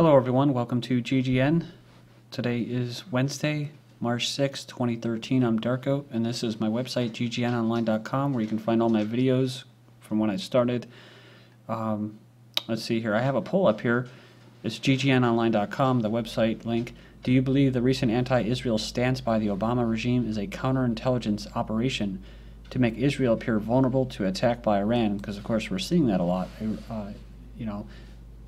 Hello, everyone. Welcome to GGN. Today is Wednesday, March 6, 2013. I'm Darko, and this is my website, ggnonline.com, where you can find all my videos from when I started. Um, let's see here. I have a poll up here. It's ggnonline.com, the website link. Do you believe the recent anti Israel stance by the Obama regime is a counterintelligence operation to make Israel appear vulnerable to attack by Iran? Because, of course, we're seeing that a lot. Uh, you know,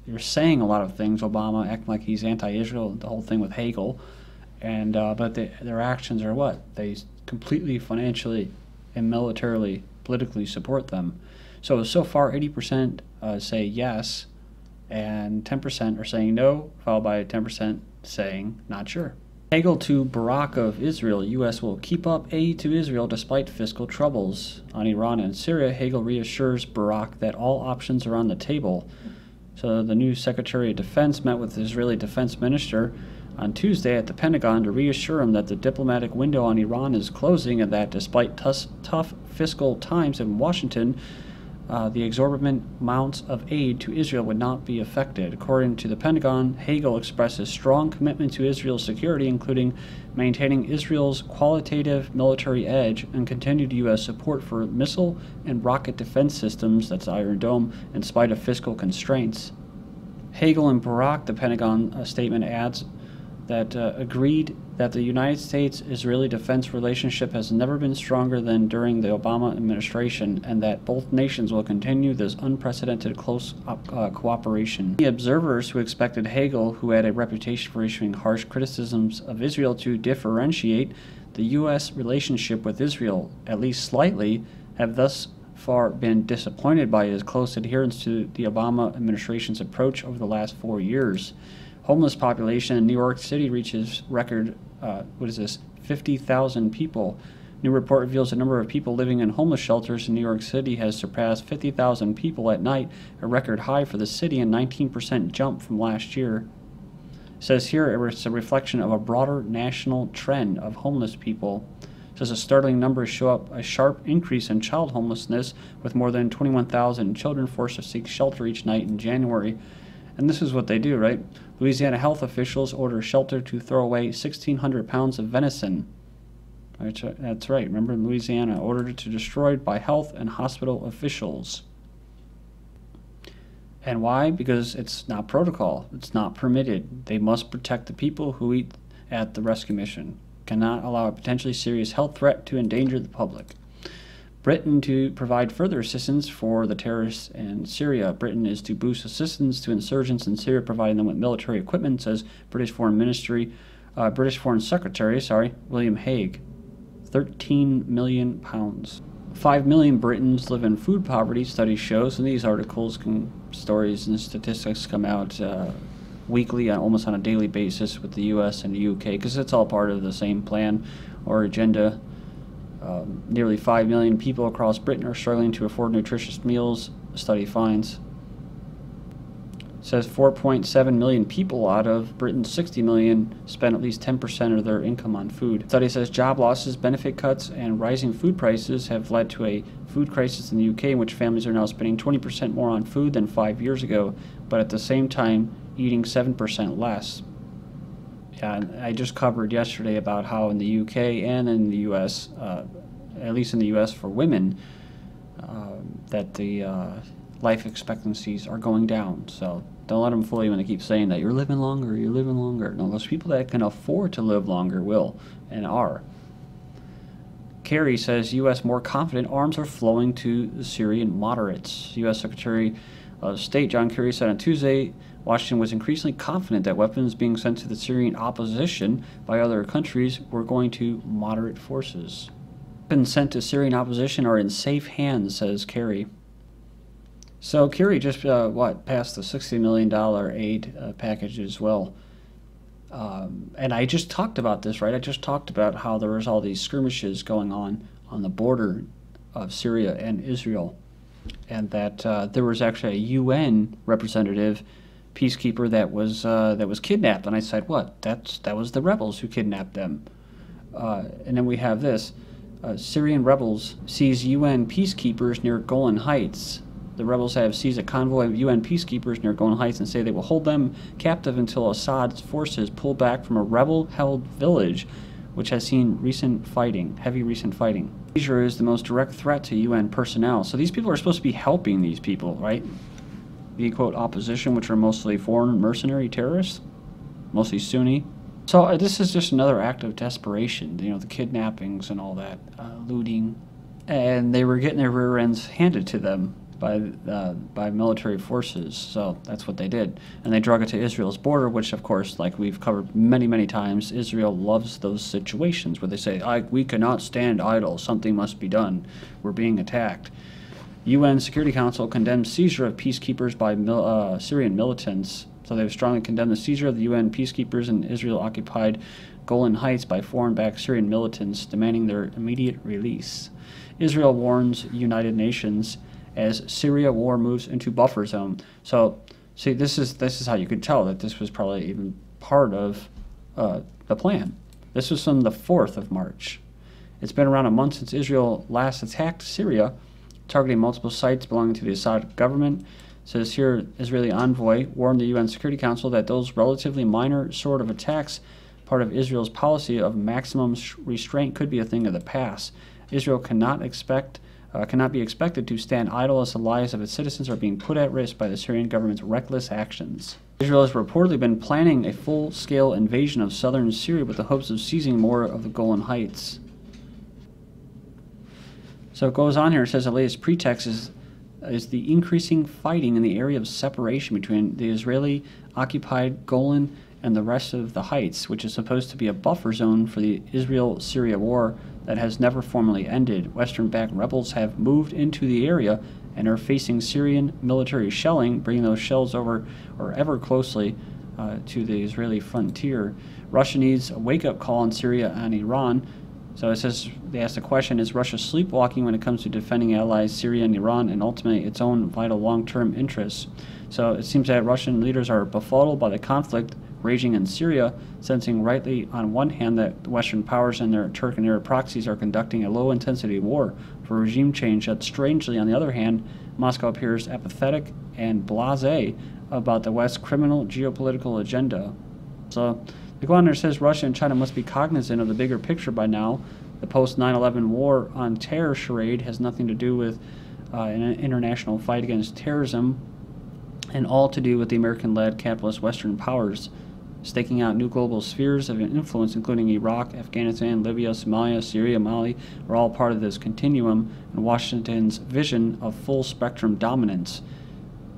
you're saying a lot of things. Obama acting like he's anti-Israel, the whole thing with Hagel, and uh, but their actions are what they completely financially and militarily, politically support them. So so far, 80% uh, say yes, and 10% are saying no, followed by 10% saying not sure. Hagel to Barak of Israel, U.S. will keep up aid to Israel despite fiscal troubles. On Iran and Syria, Hagel reassures Barak that all options are on the table. So the new Secretary of Defense met with the Israeli Defense Minister on Tuesday at the Pentagon to reassure him that the diplomatic window on Iran is closing and that despite tough fiscal times in Washington, uh, the exorbitant amounts of aid to Israel would not be affected. According to the Pentagon, Hagel expresses strong commitment to Israel's security, including maintaining Israel's qualitative military edge and continued U.S. support for missile and rocket defense systems, that's Iron Dome, in spite of fiscal constraints. Hagel and Barak, the Pentagon uh, statement adds, that uh, agreed that the United States Israeli defense relationship has never been stronger than during the Obama administration, and that both nations will continue this unprecedented close uh, cooperation. The observers who expected Hagel, who had a reputation for issuing harsh criticisms of Israel, to differentiate the U.S. relationship with Israel, at least slightly, have thus far been disappointed by his close adherence to the Obama administration's approach over the last four years homeless population in New York City reaches record, uh, what is this, 50,000 people. New report reveals the number of people living in homeless shelters in New York City has surpassed 50,000 people at night, a record high for the city and 19% jump from last year. It says here it's a reflection of a broader national trend of homeless people. It says a startling numbers show up a sharp increase in child homelessness, with more than 21,000 children forced to seek shelter each night in January. And this is what they do, right? Louisiana health officials order shelter to throw away 1,600 pounds of venison. That's right. Remember, Louisiana ordered to destroyed by health and hospital officials. And why? Because it's not protocol. It's not permitted. They must protect the people who eat at the rescue mission. Cannot allow a potentially serious health threat to endanger the public. Britain to provide further assistance for the terrorists in Syria. Britain is to boost assistance to insurgents in Syria, providing them with military equipment, says British Foreign Ministry, uh, British Foreign Secretary, sorry, William Hague. 13 million pounds. 5 million Britons live in food poverty, study shows, and these articles, can, stories, and statistics come out uh, weekly, uh, almost on a daily basis with the US and the UK, because it's all part of the same plan or agenda um, nearly 5 million people across Britain are struggling to afford nutritious meals, study finds. It says 4.7 million people out of Britain's 60 million spend at least 10% of their income on food. The study says job losses, benefit cuts, and rising food prices have led to a food crisis in the UK in which families are now spending 20% more on food than five years ago, but at the same time eating 7% less. Yeah, I just covered yesterday about how in the UK and in the US, uh, at least in the US for women, uh, that the uh, life expectancies are going down. So don't let them fool you when they keep saying that you're living longer, you're living longer. No, those people that can afford to live longer will and are. Kerry says U.S. more confident arms are flowing to Syrian moderates. U.S. Secretary of State John Kerry said on Tuesday Washington was increasingly confident that weapons being sent to the Syrian opposition by other countries were going to moderate forces. Weapons sent to Syrian opposition are in safe hands, says Kerry. So Kerry just uh, what passed the sixty million dollar aid uh, package as well. Um, and I just talked about this, right? I just talked about how there was all these skirmishes going on on the border of Syria and Israel, and that uh, there was actually a UN representative peacekeeper that was uh, that was kidnapped. And I said, "What? That's that was the rebels who kidnapped them." Uh, and then we have this: uh, Syrian rebels seize UN peacekeepers near Golan Heights. the rebels have seized a convoy of UN peacekeepers near Golan Heights and say they will hold them captive until Assad's forces pull back from a rebel-held village, which has seen recent fighting, heavy recent fighting. Seizure is the most direct threat to UN personnel. So these people are supposed to be helping these people, right? The quote opposition, which are mostly foreign mercenary terrorists, mostly Sunni. So uh, this is just another act of desperation. You know, the kidnappings and all that, uh, looting, and they were getting their rear ends handed to them by uh, by military forces. So that's what they did, and they drug it to Israel's border, which, of course, like we've covered many, many times, Israel loves those situations where they say, "We cannot stand idle. Something must be done. We're being attacked." UN Security Council condemned seizure of peacekeepers by mil- uh, Syrian militants. So they've strongly condemned the seizure of the UN peacekeepers in Israel-occupied Golan Heights by foreign-backed Syrian militants, demanding their immediate release. Israel warns United Nations as Syria war moves into buffer zone. So, see, this is this is how you could tell that this was probably even part of uh, the plan. This was from the 4th of March. It's been around a month since Israel last attacked Syria, targeting multiple sites belonging to the Assad government. It says here, Israeli envoy warned the UN Security Council that those relatively minor sort of attacks, part of Israel's policy of maximum restraint, could be a thing of the past. Israel cannot expect uh, cannot be expected to stand idle as the lives of its citizens are being put at risk by the Syrian government's reckless actions. Israel has reportedly been planning a full-scale invasion of southern Syria with the hopes of seizing more of the Golan Heights. So it goes on here, it says the latest pretext is, is the increasing fighting in the area of separation between the Israeli-occupied Golan and the rest of the Heights, which is supposed to be a buffer zone for the Israel-Syria war that has never formally ended. Western backed rebels have moved into the area and are facing Syrian military shelling, bringing those shells over or ever closely uh, to the Israeli frontier. Russia needs a wake up call on Syria and Iran. So it says they asked the question Is Russia sleepwalking when it comes to defending allies Syria and Iran and ultimately its own vital long term interests? So it seems that Russian leaders are befuddled by the conflict raging in Syria, sensing rightly on one hand that Western powers and their Turk and Arab proxies are conducting a low intensity war for regime change, yet strangely, on the other hand, Moscow appears apathetic and blase about the West's criminal geopolitical agenda. So the says Russia and China must be cognizant of the bigger picture by now. The post 9 11 war on terror charade has nothing to do with uh, an international fight against terrorism and all to do with the American led capitalist Western powers staking out new global spheres of influence, including Iraq, Afghanistan, Libya, Somalia, Syria, Mali, are all part of this continuum and Washington's vision of full spectrum dominance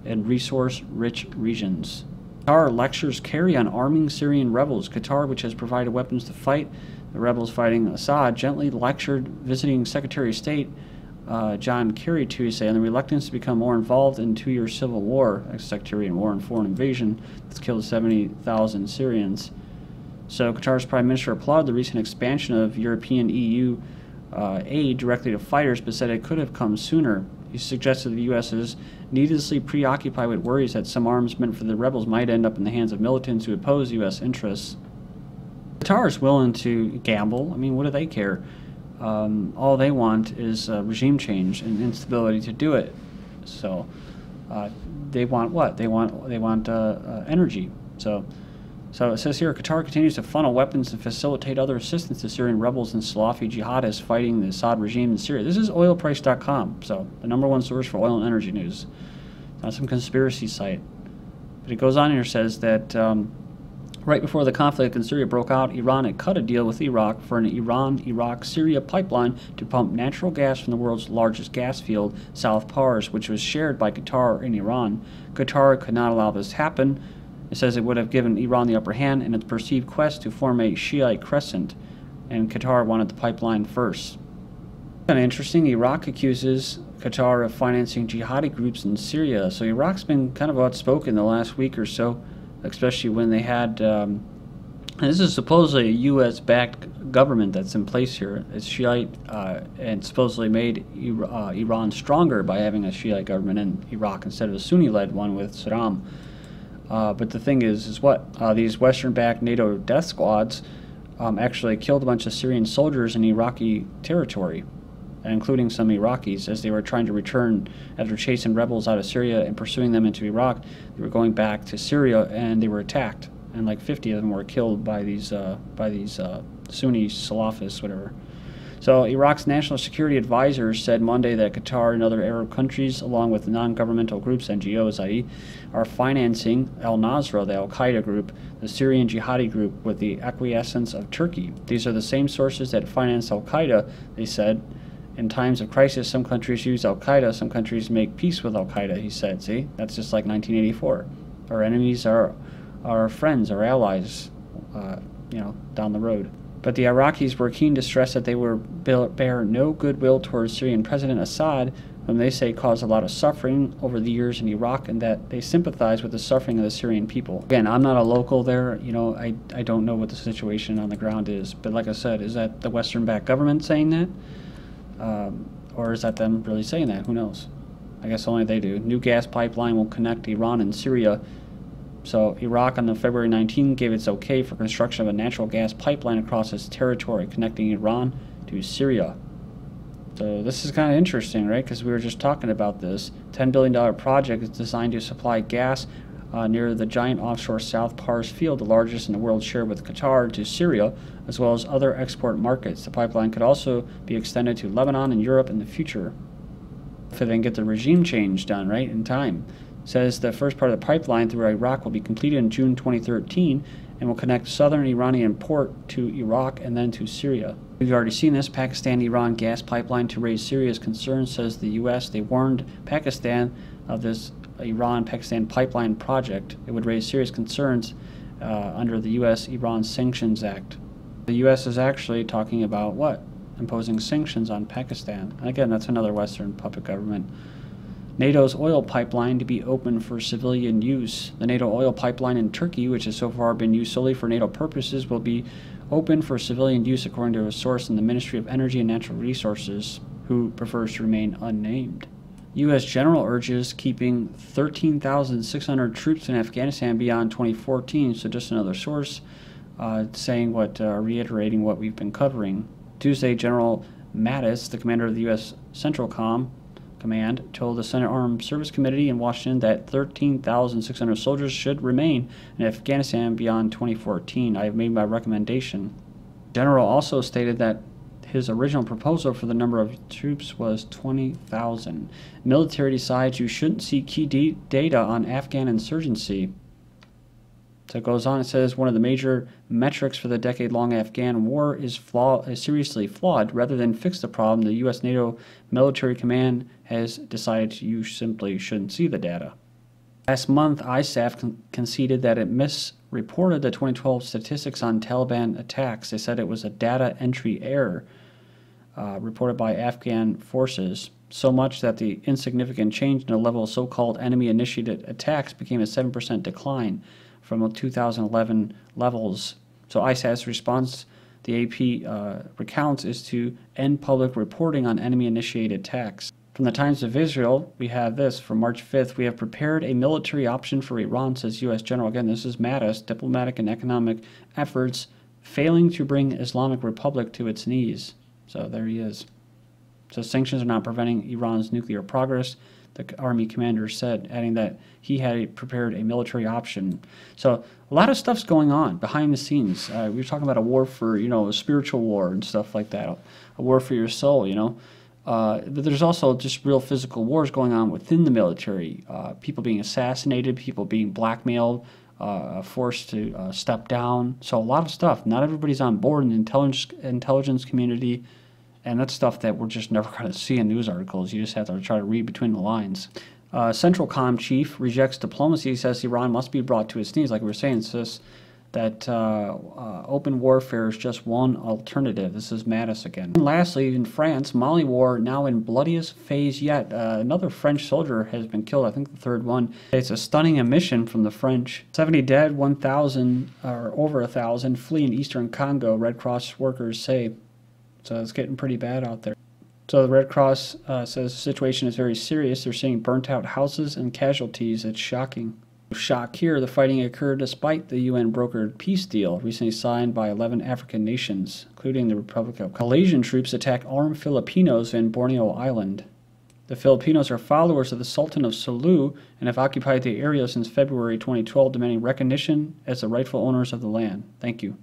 in resource rich regions. Qatar lectures Kerry on arming Syrian rebels. Qatar, which has provided weapons to fight the rebels fighting Assad, gently lectured visiting Secretary of State uh, John Kerry Tuesday on the reluctance to become more involved in two-year civil war, sectarian war and foreign invasion that's killed 70,000 Syrians. So Qatar's prime minister applauded the recent expansion of European EU uh, aid directly to fighters, but said it could have come sooner. He suggested the U.S. is needlessly preoccupied with worries that some arms meant for the rebels might end up in the hands of militants who oppose U.S. interests. Qatar is willing to gamble. I mean, what do they care? um, all they want is regime change and instability to do it. So uh, they want what? They want they want uh, uh, energy. So so it says here Qatar continues to funnel weapons and facilitate other assistance to Syrian rebels and Salafi jihadists fighting the Assad regime in Syria. This is oilprice.com, so the number one source for oil and energy news. not some conspiracy site. But it goes on here says that. Um, Right before the conflict in Syria broke out, Iran had cut a deal with Iraq for an Iran Iraq Syria pipeline to pump natural gas from the world's largest gas field, South Pars, which was shared by Qatar and Iran. Qatar could not allow this to happen. It says it would have given Iran the upper hand in its perceived quest to form a Shiite crescent, and Qatar wanted the pipeline first. Kind of interesting, Iraq accuses Qatar of financing jihadi groups in Syria. So Iraq's been kind of outspoken the last week or so especially when they had. Um, this is supposedly a U.S. backed government that's in place here. It's Shiite uh, and supposedly made uh, Iran stronger by having a Shiite government in Iraq instead of a Sunni led one with Saddam. Uh, but the thing is, is what? Uh, these Western backed NATO death squads um, actually killed a bunch of Syrian soldiers in Iraqi territory. including some Iraqis, as they were trying to return after chasing rebels out of Syria and pursuing them into Iraq. They were going back to Syria and they were attacked, and like 50 of them were killed by these uh, by these uh, Sunni Salafists, whatever. So Iraq's national security advisor said Monday that Qatar and other Arab countries, along with non-governmental groups, NGOs, i.e., are financing al-Nusra, the al-Qaeda group, the Syrian jihadi group, with the acquiescence of Turkey. These are the same sources that finance al-Qaeda, they said. In times of crisis, some countries use al-Qaeda, some countries make peace with al-Qaeda, he said. See, that's just like 1984. Our enemies are our friends, our allies, uh, you know, down the road. But the Iraqis were keen to stress that they were bear no goodwill towards Syrian President Assad, whom they say caused a lot of suffering over the years in Iraq, and that they sympathize with the suffering of the Syrian people. Again, I'm not a local there. You know, I, I don't know what the situation on the ground is. But like I said, is that the Western-backed government saying that? Um, or is that them really saying that? Who knows? I guess only they do. New gas pipeline will connect Iran and Syria so Iraq on the February 19 gave its okay for construction of a natural gas pipeline across its territory connecting Iran to Syria. So this is kind of interesting, right? Because we were just talking about this. $10 billion project is designed to supply gas uh, near the giant offshore South Pars field, the largest in the world, shared with Qatar, to Syria, as well as other export markets. The pipeline could also be extended to Lebanon and Europe in the future if they can get the regime change done, right, in time says the first part of the pipeline through Iraq will be completed in June 2013 and will connect southern Iranian port to Iraq and then to Syria. We've already seen this Pakistan-Iran gas pipeline to raise serious concerns, says the U.S. They warned Pakistan of this Iran-Pakistan pipeline project. It would raise serious concerns uh, under the U.S.-Iran Sanctions Act. The U.S. is actually talking about what? Imposing sanctions on Pakistan. And again, that's another Western puppet government. NATO's oil pipeline to be open for civilian use. The NATO oil pipeline in Turkey, which has so far been used solely for NATO purposes, will be open for civilian use according to a source in the Ministry of Energy and Natural Resources, who prefers to remain unnamed. U.S. general urges keeping 13,600 troops in Afghanistan beyond 2014, so just another source uh, saying what, uh, reiterating what we've been covering. Tuesday, General Mattis, the commander of the U.S. Central Com, Command told the Senate Armed Service Committee in Washington that 13,600 soldiers should remain in Afghanistan beyond 2014. I have made my recommendation. General also stated that his original proposal for the number of troops was 20,000. Military decides you shouldn't see key data on Afghan insurgency. So it goes on, it says one of the major metrics for the decade long Afghan war is, flaw, is seriously flawed. Rather than fix the problem, the U.S. NATO military command has decided you simply shouldn't see the data. Last month, ISAF con conceded that it misreported the 2012 statistics on Taliban attacks. They said it was a data entry error uh, reported by Afghan forces, so much that the insignificant change in the level of so called enemy initiated attacks became a 7% decline from 2011 levels. So ISAF's response, the AP uh, recounts, is to end public reporting on enemy-initiated attacks. From the Times of Israel, we have this from March 5th. We have prepared a military option for Iran, says U.S. General. Again, this is Mattis. Diplomatic and economic efforts failing to bring Islamic Republic to its knees. So there he is. So sanctions are not preventing Iran's nuclear progress the army commander said, adding that he had prepared a military option. So a lot of stuff's going on behind the scenes. Uh, we were talking about a war for, you know, a spiritual war and stuff like that, a war for your soul, you know. Uh, but there's also just real physical wars going on within the military. Uh, people being assassinated, people being blackmailed, uh, forced to uh, step down. So a lot of stuff. Not everybody's on board in the intelligence intelligence community and that's stuff that we're just never going to see in news articles. You just have to try to read between the lines. Uh, Central Com chief rejects diplomacy, says Iran must be brought to its knees. Like we were saying, says that uh, uh, open warfare is just one alternative. This is Mattis again. And lastly, in France, Mali war now in bloodiest phase yet. Uh, another French soldier has been killed, I think the third one. It's a stunning admission from the French. 70 dead, 1,000 or over a 1,000 flee in eastern Congo, Red Cross workers say. So it's getting pretty bad out there. So the Red Cross uh, says the situation is very serious. They're seeing burnt out houses and casualties. It's shocking. Shock here, the fighting occurred despite the UN brokered peace deal recently signed by 11 African nations, including the Republic of Malaysian troops attack armed Filipinos in Borneo Island. The Filipinos are followers of the Sultan of Sulu and have occupied the area since February 2012, demanding recognition as the rightful owners of the land. Thank you.